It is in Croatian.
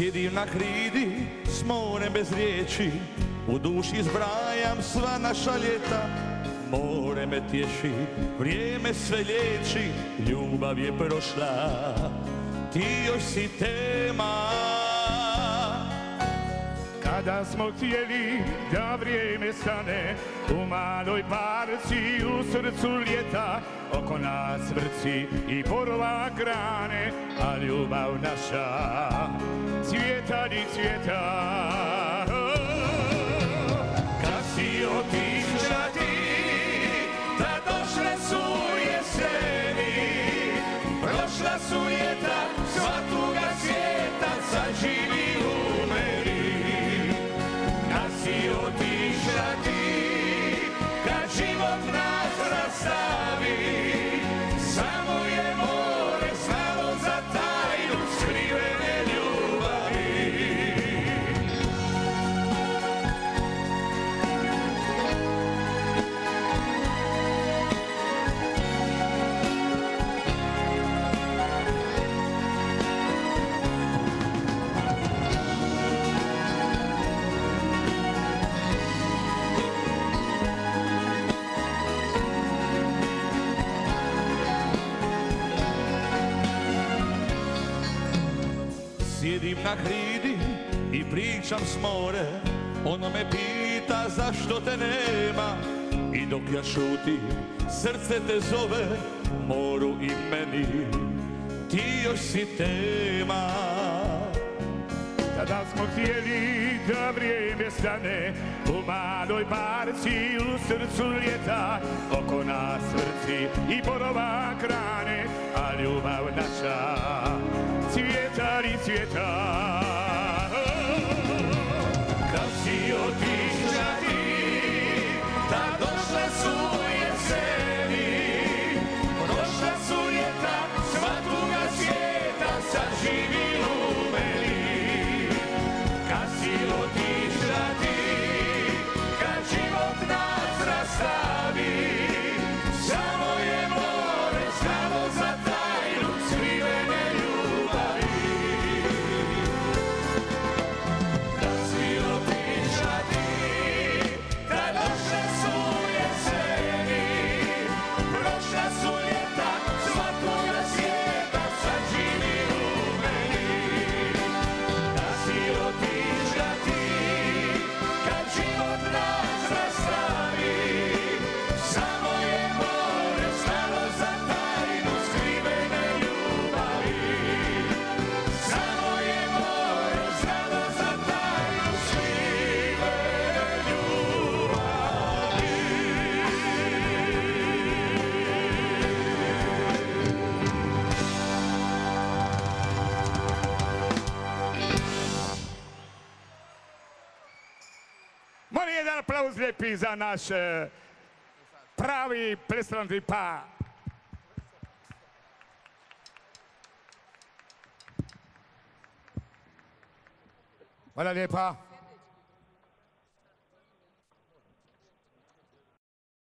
Sjedim na hridi s morem bez riječi U duši zbrajam sva naša ljeta. More me tješi, vrijeme sve liječi Ljubav je prošla, ti još si tema Kada smo htjeli da vrijeme stane U maloj parci u srcu ljeta Oko nas vrci i porova grane A ljubav naša cvjeta ni cvjeta. Kad si otišla ti Da došle su jeseni Prošla su ljeta Sjedim na hridi i pričam s more. Ono me pita zašto te nema? I dok ja šutim, srce te zove Moru i meni, ti još si tema. Tada smo htjeli da vrijeme stane U maloj parci u srcu ljeta. Oko nas vrci i borova grane A ljubav naša aplauz lijepi za naš eh, pravi predstavnik pa. Hvala lijepa.